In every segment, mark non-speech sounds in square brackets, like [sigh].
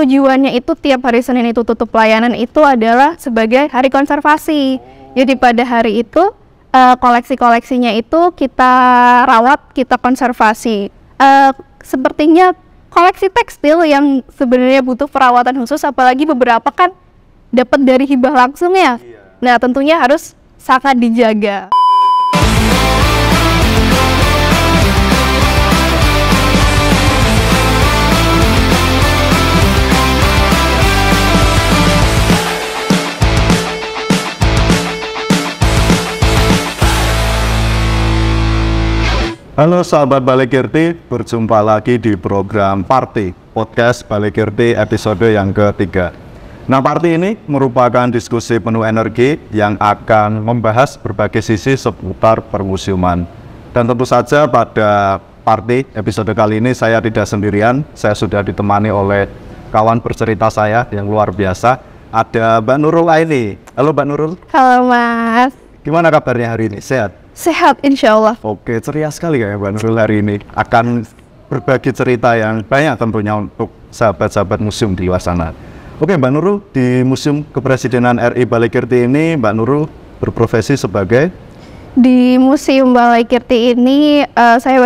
tujuannya itu tiap hari Senin itu tutup pelayanan itu adalah sebagai hari konservasi. Jadi pada hari itu uh, koleksi-koleksinya itu kita rawat, kita konservasi. Uh, sepertinya koleksi tekstil yang sebenarnya butuh perawatan khusus, apalagi beberapa kan dapat dari hibah langsung ya. Iya. Nah tentunya harus sangat dijaga. Halo sahabat Balikirti, berjumpa lagi di program Party, podcast Balikirti episode yang ketiga. Nah, Party ini merupakan diskusi penuh energi yang akan membahas berbagai sisi seputar permusiuman. Dan tentu saja pada Party episode kali ini saya tidak sendirian, saya sudah ditemani oleh kawan bercerita saya yang luar biasa. Ada Mbak Nurul Aini. Halo Mbak Nurul. Halo Mas. Gimana kabarnya hari ini? Sehat? Sehat insya Allah. Oke, ceria sekali ya Mbak Nurul hari ini. Akan berbagi cerita yang banyak tentunya untuk sahabat-sahabat museum di luar sana. Oke Mbak Nurul, di Museum Kepresidenan RI Balai Kirti ini Mbak Nurul berprofesi sebagai di Museum Balai Kirti ini uh, saya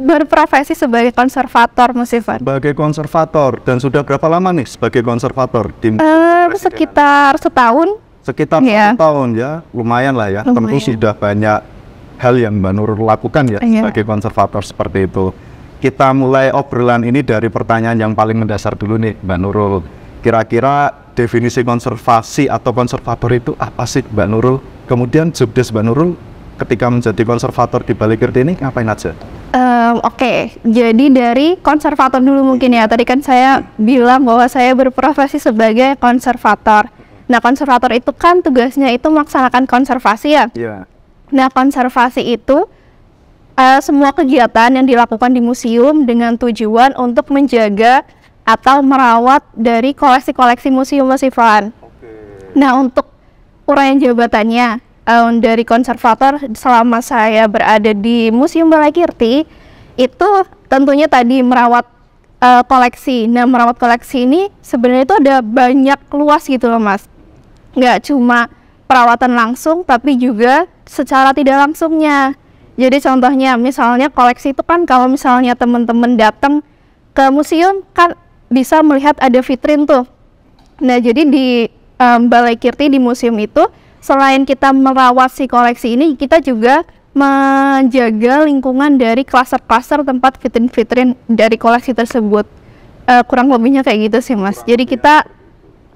berprofesi sebagai konservator museum. Sebagai konservator dan sudah berapa lama nih sebagai konservator di uh, sekitar setahun. Sekitar yeah. satu tahun ya, lumayan lah ya. Lumayan. Tentu sudah banyak hal yang Mbak Nurul lakukan ya yeah. sebagai konservator seperti itu. Kita mulai obrolan ini dari pertanyaan yang paling mendasar dulu nih Mbak Nurul. Kira-kira definisi konservasi atau konservator itu apa sih Mbak Nurul? Kemudian jobdesk Mbak Nurul ketika menjadi konservator di balik ini ngapain aja? Um, Oke, okay. jadi dari konservator dulu mungkin ya. Tadi kan saya bilang bahwa saya berprofesi sebagai konservator. Nah, konservator itu kan tugasnya itu melaksanakan konservasi ya. Iya. Nah, konservasi itu uh, semua kegiatan yang dilakukan di museum dengan tujuan untuk menjaga atau merawat dari koleksi-koleksi museum Mas Ivan. Okay. Nah, untuk uraian jabatannya um, dari konservator selama saya berada di Museum Balai Kirti itu tentunya tadi merawat uh, koleksi. Nah, merawat koleksi ini sebenarnya itu ada banyak luas gitu loh, Mas. Nggak cuma perawatan langsung, tapi juga secara tidak langsungnya. Jadi contohnya misalnya koleksi itu kan kalau misalnya teman-teman datang ke museum kan bisa melihat ada vitrin tuh. Nah jadi di um, Balai Kirti di museum itu selain kita merawat si koleksi ini kita juga menjaga lingkungan dari klaster-klaster tempat vitrin-vitrin dari koleksi tersebut. Uh, kurang lebihnya kayak gitu sih mas. Jadi kita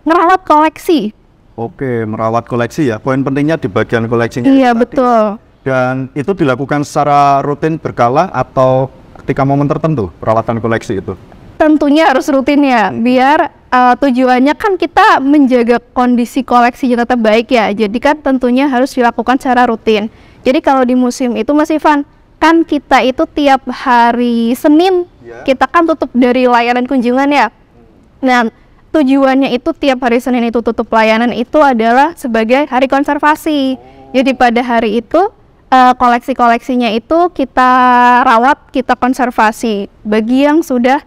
ngerawat koleksi Oke, merawat koleksi ya. Poin pentingnya di bagian koleksinya. Iya, betul. Dan itu dilakukan secara rutin berkala atau ketika momen tertentu perawatan koleksi itu? Tentunya harus rutin ya, biar uh, tujuannya kan kita menjaga kondisi koleksi tetap baik ya. Jadi kan tentunya harus dilakukan secara rutin. Jadi kalau di museum itu Mas Ivan, kan kita itu tiap hari Senin ya. kita kan tutup dari layanan kunjungan ya. Nah, tujuannya itu tiap hari Senin itu tutup pelayanan itu adalah sebagai hari konservasi. Jadi pada hari itu uh, koleksi-koleksinya itu kita rawat, kita konservasi. Bagi yang sudah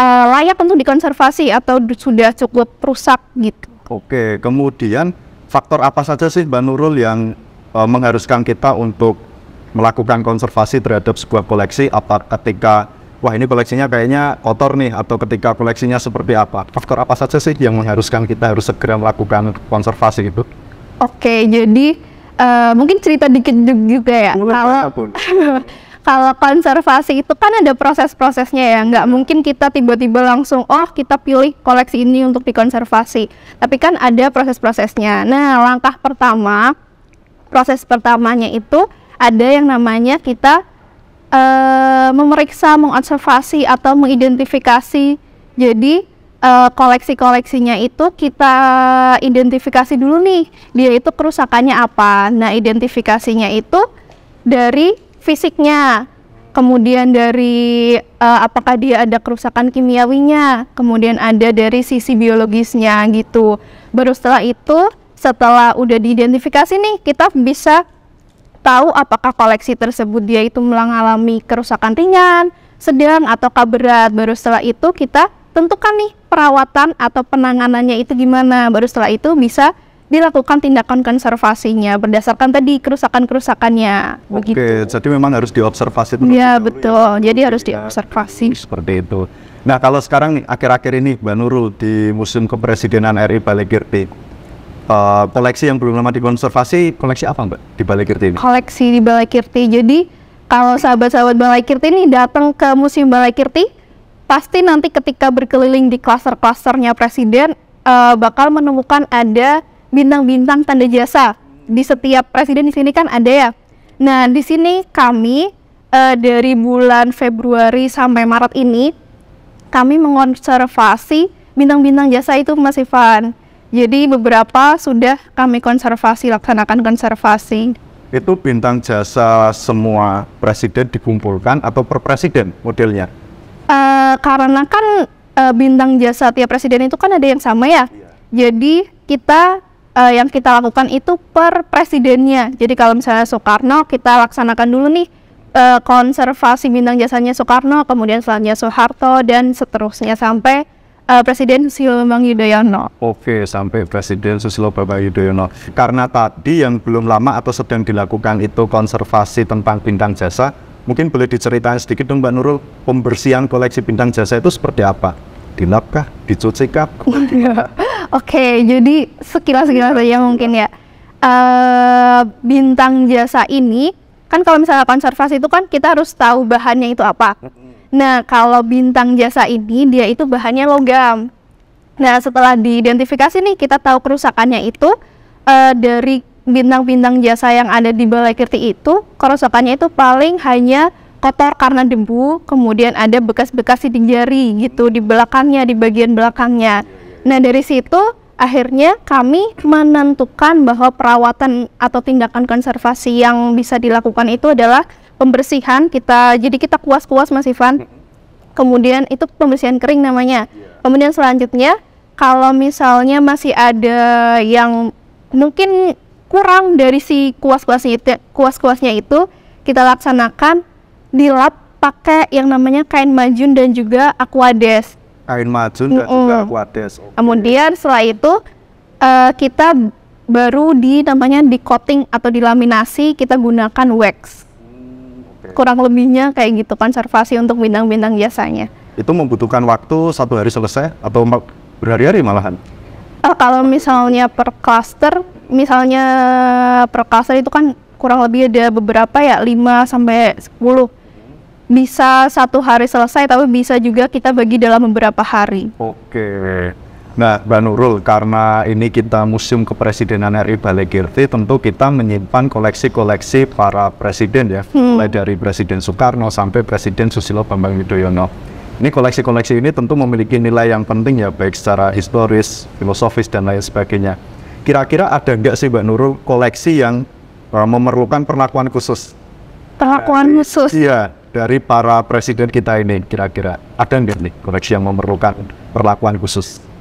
uh, layak untuk dikonservasi atau sudah cukup rusak gitu. Oke, kemudian faktor apa saja sih Mbak Nurul yang uh, mengharuskan kita untuk melakukan konservasi terhadap sebuah koleksi apa ketika wah ini koleksinya kayaknya kotor nih atau ketika koleksinya seperti apa? Faktor apa saja sih yang mengharuskan kita harus segera melakukan konservasi itu oke jadi uh, mungkin cerita dikit juga ya. Kalau [laughs] kalau konservasi itu kan ada proses-prosesnya ya. Nggak mungkin kita tiba-tiba langsung oh kita pilih koleksi ini untuk dikonservasi. Tapi kan ada proses-prosesnya. Nah langkah pertama proses pertamanya itu ada yang namanya kita uh, memeriksa, mengobservasi atau mengidentifikasi. Jadi uh, koleksi-koleksinya itu kita identifikasi dulu nih, dia itu kerusakannya apa. Nah, identifikasinya itu dari fisiknya, kemudian dari uh, apakah dia ada kerusakan kimiawinya, kemudian ada dari sisi biologisnya gitu. Baru setelah itu, setelah udah diidentifikasi nih, kita bisa tahu apakah koleksi tersebut dia itu mengalami kerusakan ringan, sedang atau berat. Baru setelah itu kita tentukan nih perawatan atau penanganannya itu gimana. Baru setelah itu bisa dilakukan tindakan konservasinya berdasarkan tadi kerusakan-kerusakannya. Begitu. Oke, jadi memang harus diobservasi. Iya betul. Jadi harus diobservasi. Seperti itu. Nah, kalau sekarang nih akhir-akhir ini Mbak Nurul di Museum Kepresidenan RI Balikirti eh, koleksi yang belum lama dikonservasi, koleksi apa Mbak di Balikirti ini? Koleksi di Balai Kirti. Jadi kalau sahabat-sahabat Balai Kirti ini datang ke Museum Balai Kirti, pasti nanti ketika berkeliling di klaster-klasternya Presiden eh, bakal menemukan ada bintang-bintang tanda jasa. Di setiap presiden di sini kan ada ya. Nah, di sini kami eh, dari bulan Februari sampai Maret ini kami mengonservasi bintang-bintang jasa itu Mas Ivan. Jadi beberapa sudah kami konservasi, laksanakan konservasi. Itu bintang jasa semua presiden dikumpulkan atau per presiden modelnya? Eh, karena kan eh, bintang jasa tiap presiden itu kan ada yang sama ya. Jadi kita eh, yang kita lakukan itu per presidennya. Jadi kalau misalnya Soekarno kita laksanakan dulu nih eh, konservasi bintang jasanya Soekarno, kemudian selanjutnya Soeharto dan seterusnya sampai eh, Presiden Susilo Bambang Yudhoyono. Oke, sampai Presiden Susilo Bambang Yudhoyono. Karena tadi yang belum lama atau sedang dilakukan itu konservasi tentang bintang jasa, mungkin boleh diceritain sedikit dong Mbak Nurul, pembersihan koleksi bintang jasa itu seperti apa? Dilap kah? Dicuci kah? [laughs] Oke, jadi sekilas-sekilas saja mungkin ya. Eh, bintang jasa ini kan kalau misalnya konservasi itu kan kita harus tahu bahannya itu apa. Nah, kalau bintang jasa ini dia itu bahannya logam. Nah, setelah diidentifikasi nih kita tahu kerusakannya itu eh, dari bintang-bintang jasa yang ada di Balai Kirti itu kerusakannya itu paling hanya kotor karena debu, kemudian ada bekas-bekas sidik jari gitu di belakangnya, di bagian belakangnya. Nah, dari situ akhirnya kami menentukan bahwa perawatan atau tindakan konservasi yang bisa dilakukan itu adalah pembersihan kita. Jadi kita kuas-kuas Mas Ivan. Kemudian itu pembersihan kering namanya. Kemudian selanjutnya kalau misalnya masih ada yang mungkin kurang dari si kuas-kuasnya itu, kuas-kuasnya itu kita laksanakan dilap pakai yang namanya kain majun dan juga aquades. Kain majun dan juga Mm-mm. aquades. Oke. Kemudian setelah itu eh, kita baru di namanya di coating atau dilaminasi kita gunakan wax. Kurang lebihnya kayak gitu konservasi untuk bintang-bintang jasanya. Itu membutuhkan waktu satu hari selesai atau berhari-hari malahan? Eh, kalau misalnya per cluster, misalnya per cluster itu kan kurang lebih ada beberapa ya 5 sampai 10. Bisa satu hari selesai tapi bisa juga kita bagi dalam beberapa hari. Oke. Nah, Mbak Nurul, karena ini kita Museum Kepresidenan RI Balikirti, tentu kita menyimpan koleksi-koleksi para presiden ya, mulai dari Presiden Soekarno sampai Presiden Susilo Bambang Yudhoyono. Ini koleksi-koleksi ini tentu memiliki nilai yang penting ya, baik secara historis, filosofis, dan lain sebagainya. Kira-kira ada nggak sih Mbak Nurul koleksi yang uh, memerlukan perlakuan khusus? Perlakuan khusus. Iya, dari para presiden kita ini kira-kira ada nggak nih koleksi yang memerlukan perlakuan khusus?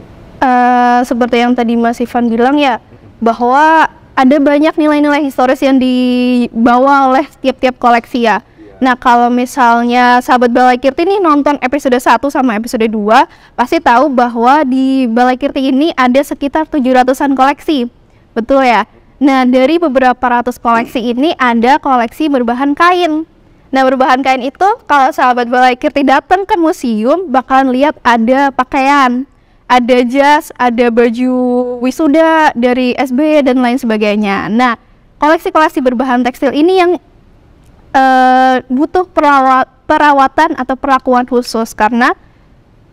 Eh, seperti yang tadi Mas Ivan bilang ya bahwa ada banyak nilai-nilai historis yang dibawa oleh tiap-tiap koleksi ya. Nah, kalau misalnya sahabat Balai Kirti ini nonton episode 1 sama episode 2, pasti tahu bahwa di Balai Kirti ini ada sekitar 700-an koleksi. Betul ya? Nah, dari beberapa ratus koleksi ini ada koleksi berbahan kain. Nah, berbahan kain itu kalau sahabat Balai Kirti datang ke museum bakalan lihat ada pakaian, ada jas, ada baju wisuda dari SB dan lain sebagainya. Nah, koleksi-koleksi berbahan tekstil ini yang eh, butuh perawat, perawatan atau perlakuan khusus karena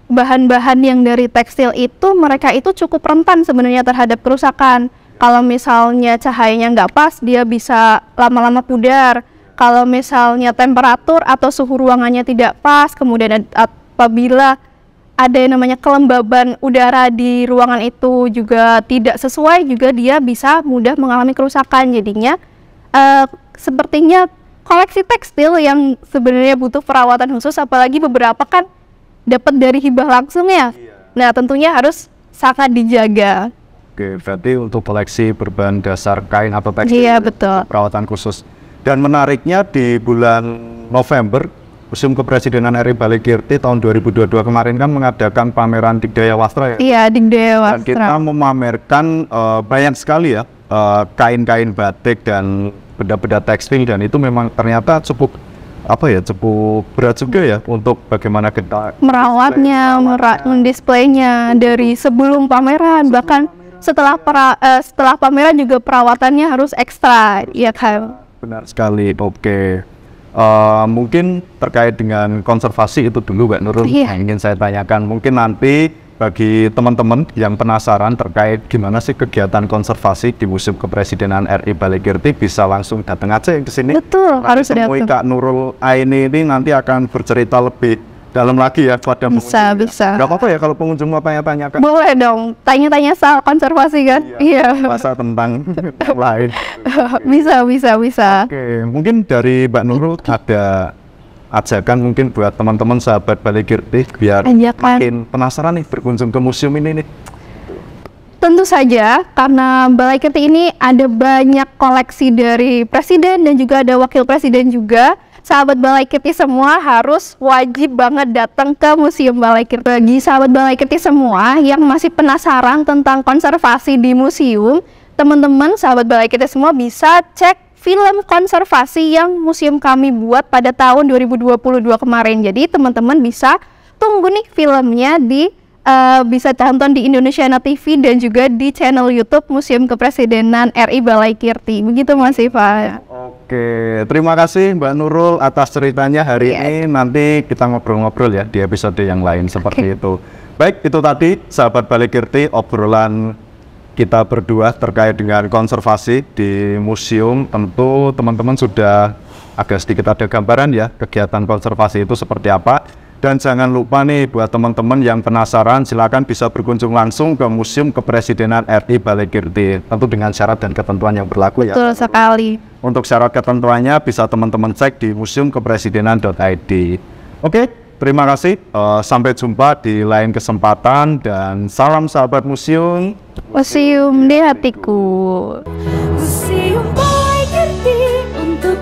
bahan-bahan yang dari tekstil itu mereka itu cukup rentan sebenarnya terhadap kerusakan. Kalau misalnya cahayanya nggak pas, dia bisa lama-lama pudar. Kalau misalnya temperatur atau suhu ruangannya tidak pas, kemudian apabila ada yang namanya kelembaban udara di ruangan itu juga tidak sesuai, juga dia bisa mudah mengalami kerusakan. Jadinya eh, sepertinya koleksi tekstil yang sebenarnya butuh perawatan khusus, apalagi beberapa kan dapat dari hibah langsung ya. Nah, tentunya harus sangat dijaga. Oke, berarti untuk koleksi berbahan dasar kain atau tekstil Iya, betul. perawatan khusus. Dan menariknya di bulan November Museum Kepresidenan RI Balikirti tahun 2022 kemarin kan mengadakan pameran Digdaya Wastra ya. Iya, Digdaya Dan kita Wastra. memamerkan eh, banyak sekali ya eh, kain-kain batik dan benda-benda tekstil dan itu memang ternyata cukup apa ya cukup berat juga ya untuk bagaimana kita Merawatnya, mera mendisplaynya dari sebelum pameran, bahkan setelah pra- eh, setelah pameran juga perawatannya harus ekstra, ya kan? benar sekali oke Eh, mungkin terkait dengan konservasi itu dulu Mbak Nurul Iya. yang ingin saya tanyakan mungkin nanti bagi teman-teman yang penasaran terkait gimana sih kegiatan konservasi di Museum Kepresidenan RI Balikirti bisa langsung datang aja ke sini Betul, harus datang. Kak Nurul Aini ini nanti akan bercerita lebih dalam lagi ya pada Bisa, pengunjung. bisa. Gak apa-apa ya kalau pengunjung mau tanya-tanya Kak Boleh dong, tanya-tanya soal konservasi kan? Iya. masa tentang yang [laughs] lain. [laughs] bisa, bisa, bisa. Oke, mungkin dari Mbak Nurul ada ajakan mungkin buat teman-teman sahabat Balikirti biar Ajakan. makin penasaran nih berkunjung ke museum ini nih. Tentu saja, karena Balai Kirti ini ada banyak koleksi dari presiden dan juga ada wakil presiden juga. Sahabat Balai Kirti semua harus wajib banget datang ke Museum Balai Kirti. Bagi sahabat Balai Kirti semua yang masih penasaran tentang konservasi di museum, teman-teman sahabat Balai Kirti semua bisa cek film konservasi yang museum kami buat pada tahun 2022 kemarin. Jadi teman-teman bisa tunggu nih filmnya di eh, bisa tonton di Indonesia TV dan juga di channel YouTube Museum Kepresidenan RI Balai Kirti. Begitu Mas Iva. Oke, terima kasih Mbak Nurul atas ceritanya hari Yes. ini. Nanti kita ngobrol-ngobrol ya di episode yang lain seperti itu. Baik, itu tadi sahabat Balikirti obrolan kita berdua terkait dengan konservasi di museum. Tentu teman-teman sudah agak sedikit ada gambaran ya kegiatan konservasi itu seperti apa. Dan jangan lupa nih buat teman-teman yang penasaran silahkan bisa berkunjung langsung ke Museum Kepresidenan RI Balai Kirti tentu dengan syarat dan ketentuan yang berlaku ya. Betul sekali. Untuk syarat ketentuannya bisa teman-teman cek di museumkepresidenan.id. Oke, terima kasih. Uh, sampai jumpa di lain kesempatan dan salam sahabat museum. Museum di hatiku. Museum Balai Kirti untuk.